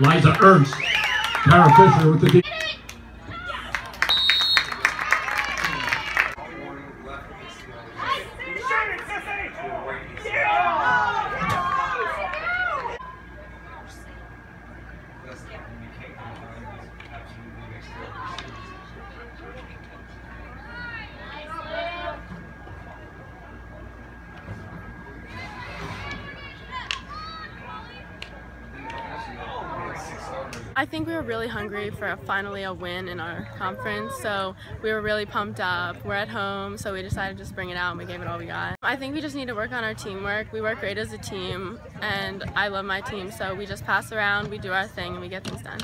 Liza Ernst. Tara Fisher with the D. I think we were really hungry for a, finally a win in our conference, so we were really pumped up. We're at home, so we decided to just bring it out and we gave it all we got. I think we just need to work on our teamwork. We work great as a team, and I love my team, so we just pass around, we do our thing, and we get things done.